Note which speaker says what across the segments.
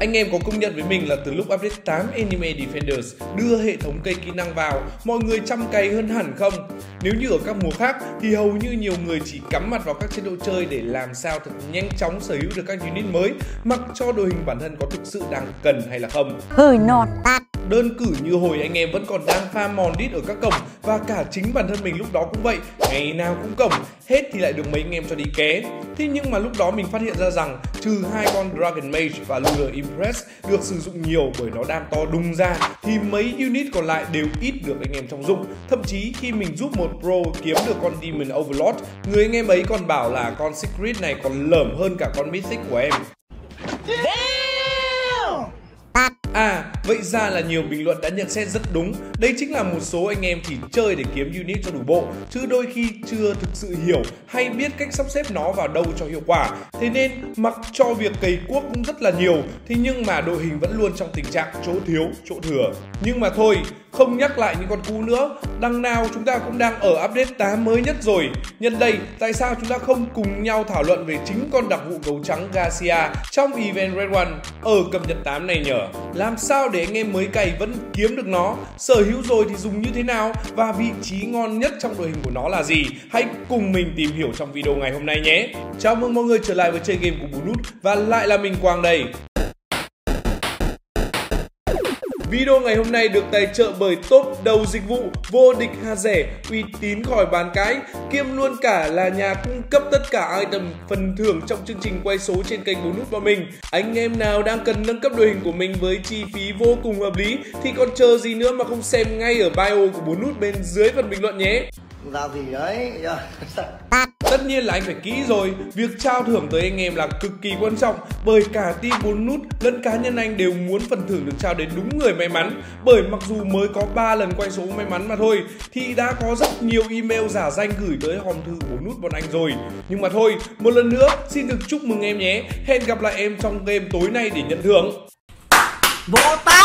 Speaker 1: Anh em có công nhận với mình là từ lúc update 8 Anime Defenders đưa hệ thống cây kỹ năng vào, mọi người chăm cày hơn hẳn không? Nếu như ở các mùa khác thì hầu như nhiều người chỉ cắm mặt vào các chế độ chơi để làm sao thật nhanh chóng sở hữu được các unit mới mặc cho đội hình bản thân có thực sự đang cần hay là không.
Speaker 2: Hơi nọt tạt
Speaker 1: Đơn cử như hồi anh em vẫn còn đang pha mòn đít ở các cổng và cả chính bản thân mình lúc đó cũng vậy, ngày nào cũng cổng, hết thì lại được mấy anh em cho đi ké. Thế nhưng mà lúc đó mình phát hiện ra rằng trừ hai con Dragon Mage và Lunar Impress được sử dụng nhiều bởi nó đam to đùng ra thì mấy unit còn lại đều ít được anh em trong dụng. Thậm chí khi mình giúp một pro kiếm được con Demon Overlord, người anh em ấy còn bảo là con Secret này còn lởm hơn cả con Mythic của em. Damn! Vậy ra là nhiều bình luận đã nhận xét rất đúng. Đây chính là một số anh em chỉ chơi để kiếm unit cho đủ bộ, chứ đôi khi chưa thực sự hiểu hay biết cách sắp xếp nó vào đâu cho hiệu quả. Thế nên mặc cho việc cày cuốc cũng rất là nhiều, thế nhưng mà đội hình vẫn luôn trong tình trạng chỗ thiếu, chỗ thừa. Nhưng mà thôi, không nhắc lại những con cú nữa Đằng nào chúng ta cũng đang ở update 8 mới nhất rồi Nhân đây, tại sao chúng ta không cùng nhau thảo luận về chính con đặc vụ gấu trắng Garcia trong event Red One ở cập nhật 8 này nhở Làm sao để anh em mới cày vẫn kiếm được nó. Sở hữu rồi thì dùng như thế nào Và vị trí ngon nhất trong đội hình của nó là gì? Hãy cùng mình tìm hiểu trong video ngày hôm nay nhé. Chào mừng mọi người trở lại với chơi game của Bú Nút Và lại là mình Quang đây. Video ngày hôm nay được tài trợ bởi top đầu dịch vụ vô địch hà rẻ, uy tín khỏi bàn cãi, kiêm luôn cả là nhà cung cấp tất cả item phần thưởng trong chương trình quay số trên kênh Bố Nút của mình. Anh em nào đang cần nâng cấp đội hình của mình với chi phí vô cùng hợp lý thì còn chờ gì nữa mà không xem ngay ở bio của Bố Nút bên dưới phần bình luận nhé.
Speaker 3: Giao gì đấy?
Speaker 1: Tất nhiên là anh phải kỹ rồi, việc trao thưởng tới anh em là cực kỳ quan trọng bởi cả team 4 nút lẫn cá nhân anh đều muốn phần thưởng được trao đến đúng người may mắn bởi mặc dù mới có 3 lần quay số may mắn mà thôi thì đã có rất nhiều email giả danh gửi tới hòm thư 4 nút bọn anh rồi. Nhưng mà thôi, một lần nữa xin được chúc mừng em nhé. Hẹn gặp lại em trong game tối nay để nhận thưởng.
Speaker 3: Vỗ tay,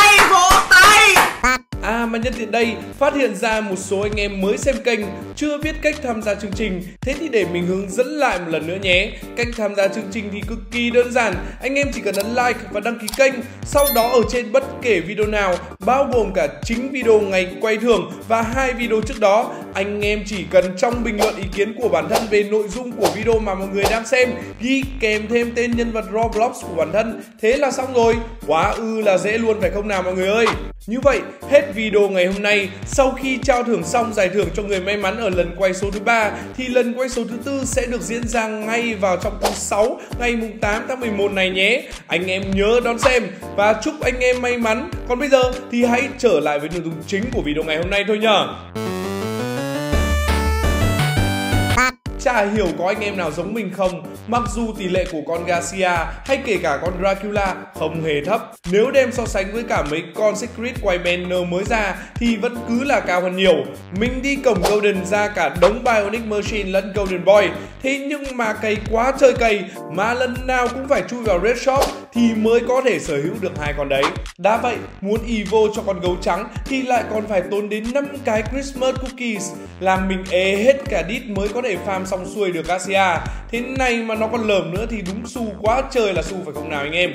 Speaker 1: mà nhân tiện đây, phát hiện ra một số anh em mới xem kênh chưa biết cách tham gia chương trình, thế thì để mình hướng dẫn lại một lần nữa nhé. Cách tham gia chương trình thì cực kỳ đơn giản, anh em chỉ cần ấn like và đăng ký kênh, sau đó ở trên bất kể video nào, bao gồm cả chính video ngày quay thưởng và hai video trước đó, anh em chỉ cần trong bình luận ý kiến của bản thân về nội dung của video mà mọi người đang xem, ghi kèm thêm tên nhân vật Roblox của bản thân, thế là xong rồi. Quá ư là dễ luôn phải không nào mọi người ơi? Như vậy, hết video ngày hôm nay, sau khi trao thưởng xong giải thưởng cho người may mắn ở lần quay số thứ ba thì lần quay số thứ tư sẽ được diễn ra ngay vào trong tháng 6 ngày mùng 8 tháng 11 này nhé. Anh em nhớ đón xem và chúc anh em may mắn. Còn bây giờ thì hãy trở lại với nội dung chính của video ngày hôm nay thôi nhá. Chả hiểu có anh em nào giống mình không. Mặc dù tỷ lệ của con Garcia hay kể cả con Dracula không hề thấp, Nếu đem so sánh với cả mấy con Secret quay mới ra thì vẫn cứ là cao hơn nhiều. Mình đi cổng Golden ra cả đống Bionic Machine lẫn Golden Boy. Thế nhưng mà cày quá chơi cày, mà lần nào cũng phải chui vào Red Shop thì mới có thể sở hữu được hai con đấy. Đã vậy, muốn Evo cho con gấu trắng thì lại còn phải tốn đến 5 cái Christmas Cookies Làm mình ế hết cả đít mới có thể farm xong xuôi được Garcia Thế này mà nó còn lởm nữa thì đúng su quá trời là su phải không nào anh em?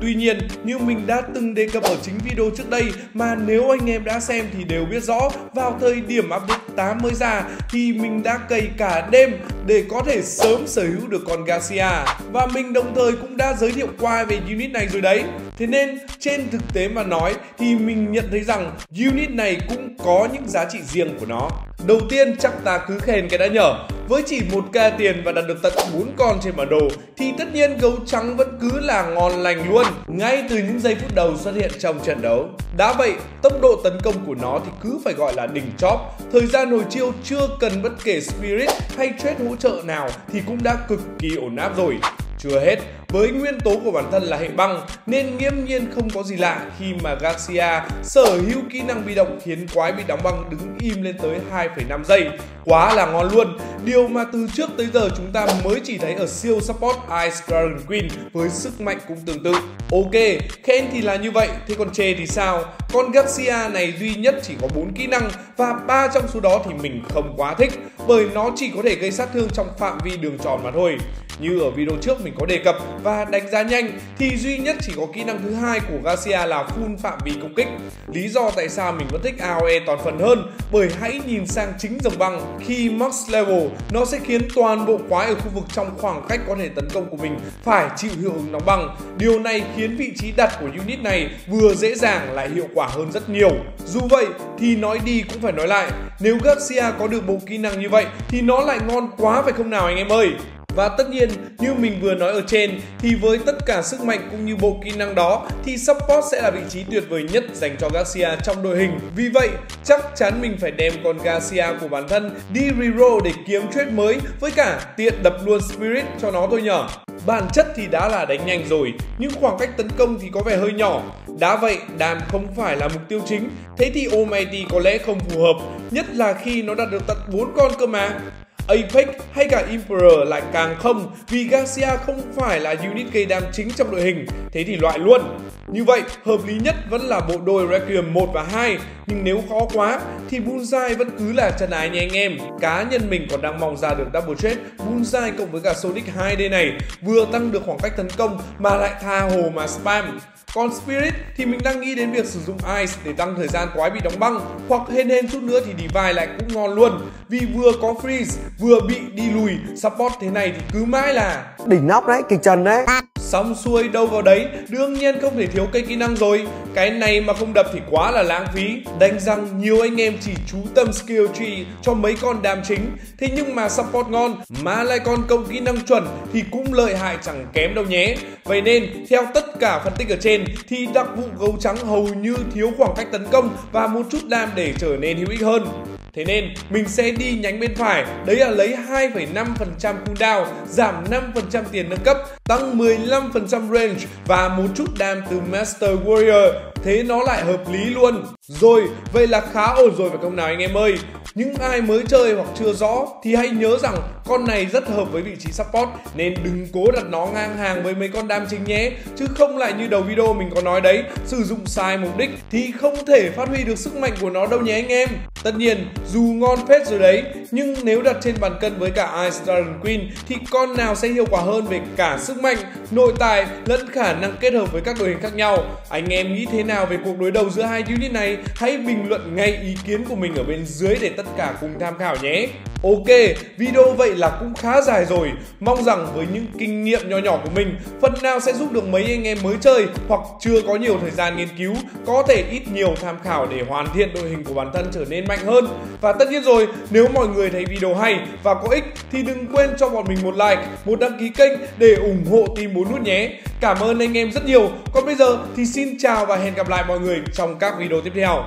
Speaker 1: Tuy nhiên, như mình đã từng đề cập ở chính video trước đây mà nếu anh em đã xem thì đều biết rõ vào thời điểm update 8 mới ra thì mình đã cày cả đêm để có thể sớm sở hữu được con Garcia và mình đồng thời cũng đã giới thiệu qua về unit này rồi đấy. Thế nên trên thực tế mà nói thì mình nhận thấy rằng unit này cũng có những giá trị riêng của nó. Đầu tiên chắc ta cứ khen cái đã nhở. Với chỉ một k tiền và đạt được tận 4 con trên bản đồ Thì tất nhiên gấu trắng vẫn cứ là ngon lành luôn. Ngay từ những giây phút đầu xuất hiện trong trận đấu. Đã vậy, tốc độ tấn công của nó thì cứ phải gọi là đỉnh chóp. Thời gian hồi chiêu chưa cần bất kể Spirit hay trade hỗ trợ nào thì cũng đã cực kỳ ổn áp rồi. Chưa hết, với nguyên tố của bản thân là hệ băng nên nghiêm nhiên không có gì lạ khi mà Garcia sở hữu kỹ năng bị động khiến quái bị đóng băng đứng im lên tới 2,5 giây. Quá là ngon luôn. Điều mà từ trước tới giờ chúng ta mới chỉ thấy ở siêu support Ice Dragon Queen với sức mạnh cũng tương tự. Ok, khen thì là như vậy, thế còn chê thì sao? Con Garcia này duy nhất chỉ có 4 kỹ năng và ba trong số đó thì mình không quá thích bởi nó chỉ có thể gây sát thương trong phạm vi đường tròn mà thôi. Như ở video trước mình có đề cập và đánh giá nhanh thì duy nhất chỉ có kỹ năng thứ hai của Garcia là full phạm vi công kích. Lý do tại sao mình vẫn thích AOE toàn phần hơn bởi hãy nhìn sang chính dòng băng khi max level nó sẽ khiến toàn bộ quái ở khu vực trong khoảng cách có thể tấn công của mình phải chịu hiệu ứng nóng băng. Điều này khiến vị trí đặt của unit này vừa dễ dàng lại hiệu quả hơn rất nhiều. Dù vậy thì nói đi cũng phải nói lại, nếu Garcia có được bộ kỹ năng như vậy thì nó lại ngon quá phải không nào anh em ơi? Và tất nhiên, như mình vừa nói ở trên, thì với tất cả sức mạnh cũng như bộ kỹ năng đó, thì support sẽ là vị trí tuyệt vời nhất dành cho Garcia trong đội hình. Vì vậy, chắc chắn mình phải đem con Garcia của bản thân đi reroll để kiếm trade mới với cả tiện đập luôn Spirit cho nó thôi nhở. Bản chất thì đã là đánh nhanh rồi, nhưng khoảng cách tấn công thì có vẻ hơi nhỏ. Đã vậy, đam không phải là mục tiêu chính, thế thì Almighty có lẽ không phù hợp, nhất là khi nó đạt được tận 4 con cơ mà. Apex hay cả Emperor lại càng không vì Garcia không phải là unit gây đam chính trong đội hình, thế thì loại luôn. Như vậy, hợp lý nhất vẫn là bộ đôi Requiem 1 và 2, nhưng nếu khó quá thì Bullseye vẫn cứ là chân ái nha anh em. Cá nhân mình còn đang mong ra được double trade Bullseye cộng với cả Sonic 2D này, vừa tăng được khoảng cách tấn công mà lại tha hồ mà spam. Còn Spirit thì mình đang nghĩ đến việc sử dụng Ice để tăng thời gian quái bị đóng băng hoặc hên hên chút nữa thì Divine lại cũng ngon luôn. Vì vừa có freeze vừa bị đi lùi support thế này thì cứ mãi là
Speaker 3: Đỉnh nóc đấy, kịch trần đấy.
Speaker 1: Xong xuôi đâu vào đấy, đương nhiên không thể thiếu cây kỹ năng rồi. Cái này mà không đập thì quá là lãng phí. Đánh rằng nhiều anh em chỉ chú tâm skill tree cho mấy con đam chính. Thế nhưng mà support ngon mà lại còn công kỹ năng chuẩn thì cũng lợi hại chẳng kém đâu nhé. Vậy nên, theo tất cả phân tích ở trên thì đặc vụ gấu trắng hầu như thiếu khoảng cách tấn công và một chút đam để trở nên hữu ích hơn. Thế nên mình sẽ đi nhánh bên phải, đấy là lấy 2,5% cooldown, giảm 5% tiền nâng cấp, tăng 15% range và một chút đam từ Master Warrior. Thế nó lại hợp lý luôn. Rồi, vậy là khá ổn rồi phải không nào anh em ơi? Những ai mới chơi hoặc chưa rõ thì hãy nhớ rằng con này rất hợp với vị trí support nên đừng cố đặt nó ngang hàng với mấy con đam chính nhé chứ không lại như đầu video mình có nói đấy sử dụng sai mục đích thì không thể phát huy được sức mạnh của nó đâu nhé anh em tất nhiên dù ngon phết rồi đấy nhưng nếu đặt trên bàn cân với cả Ice Dragon Queen thì con nào sẽ hiệu quả hơn về cả sức mạnh, nội tài lẫn khả năng kết hợp với các đội hình khác nhau? Anh em nghĩ thế nào về cuộc đối đầu giữa hai unit này? Hãy bình luận ngay ý kiến của mình ở bên dưới để tất cả cùng tham khảo nhé! Ok, video vậy là cũng khá dài rồi. Mong rằng với những kinh nghiệm nhỏ nhỏ của mình Phần nào sẽ giúp được mấy anh em mới chơi Hoặc chưa có nhiều thời gian nghiên cứu Có thể ít nhiều tham khảo để hoàn thiện đội hình của bản thân trở nên mạnh hơn. Và tất nhiên rồi, nếu mọi người thấy video hay và có ích Thì đừng quên cho bọn mình một like, một đăng ký kênh để ủng hộ team 4 nút nhé. Cảm ơn anh em rất nhiều. Còn bây giờ thì xin chào và hẹn gặp lại mọi người trong các video tiếp theo.